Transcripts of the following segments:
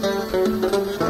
Música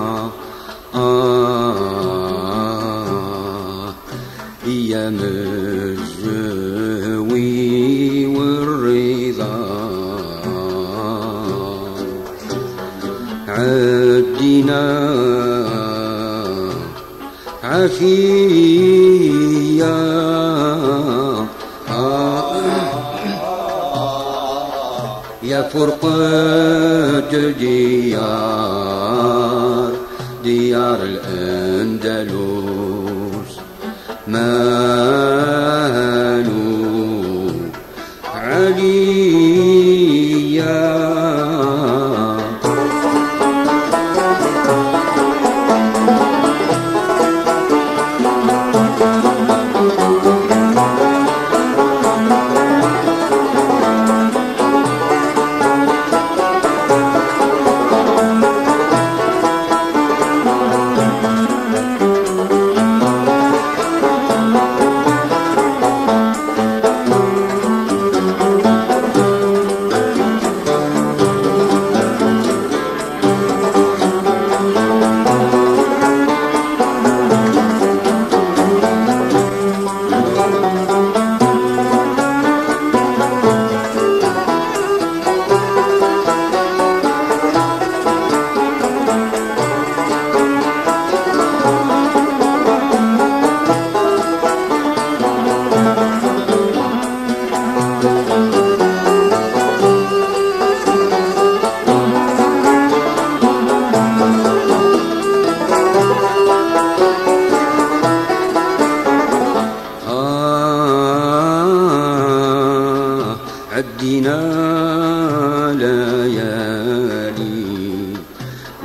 عافية يا فرقة ديار ديار الأندلس. مالوا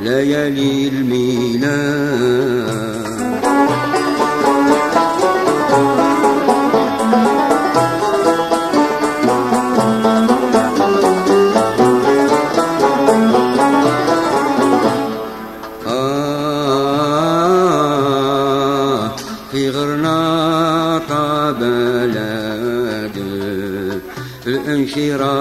ليالي الميلاد آه في غرناطة بلد الانشراح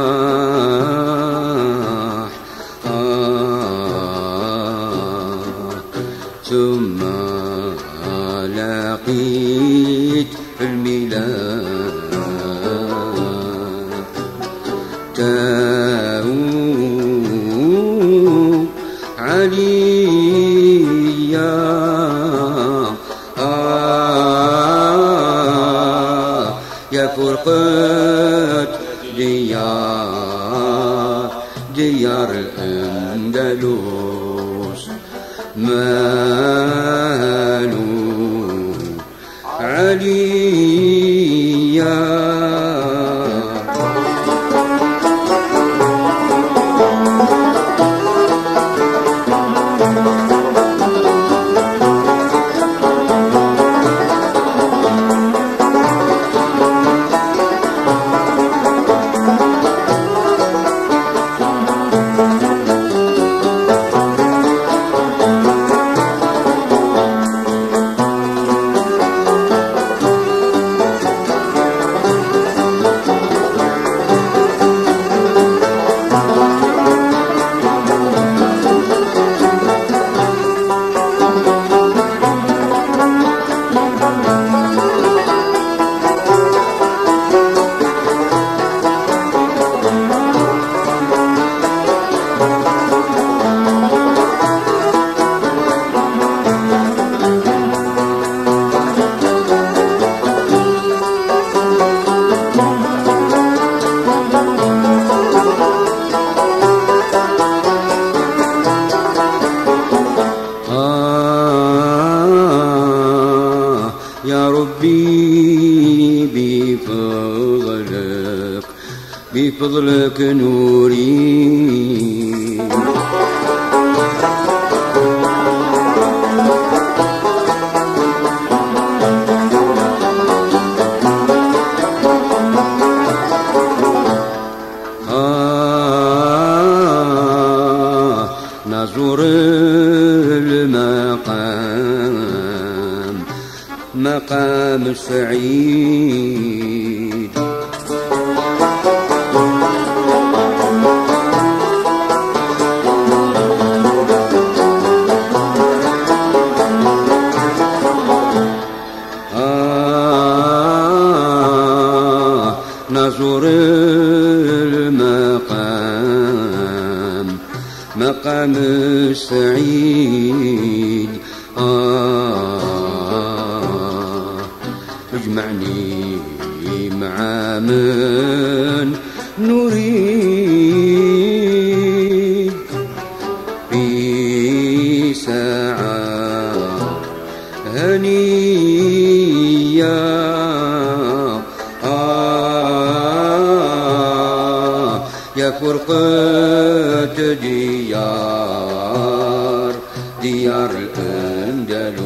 يا فرقة ديار ديار الأندلس. مالوا لك نوري. آه نزور المقام مقام السعيد. آه يا فرقة ديار ديار الأندلس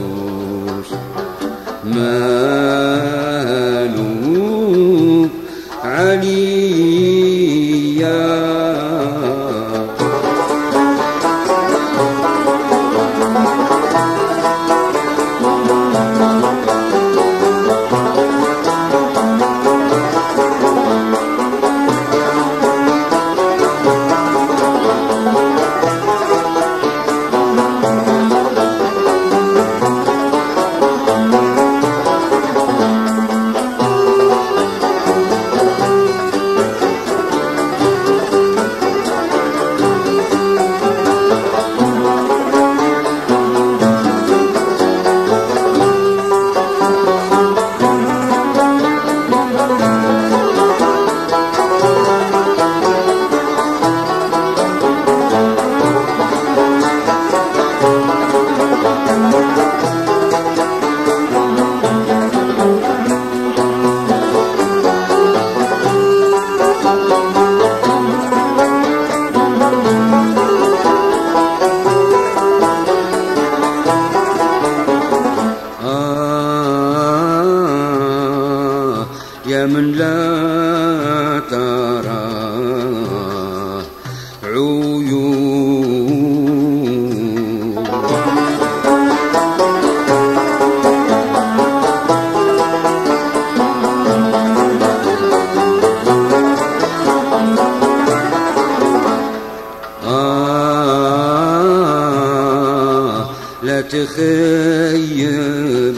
تخيب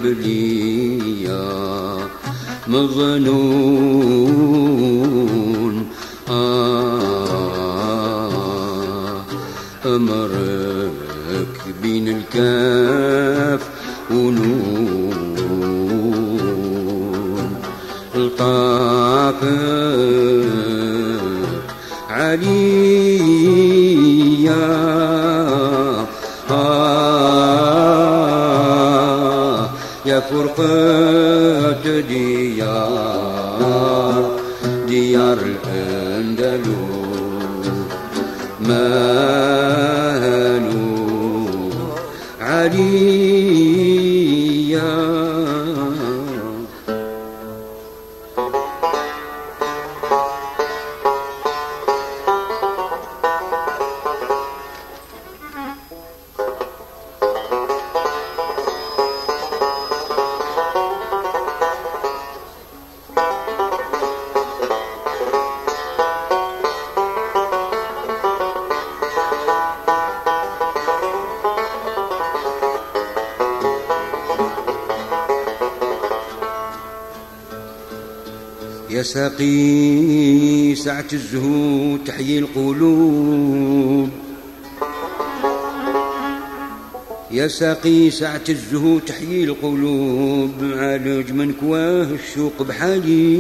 لي يا مظنون. آه أمرك بين الكاف ديار الأندلس مالوا عليا ساقي سعة الزهود تحيي القلوب. يا ساقي سعة الزهود تحيي القلوب. عالج من كواه الشوق بحالي.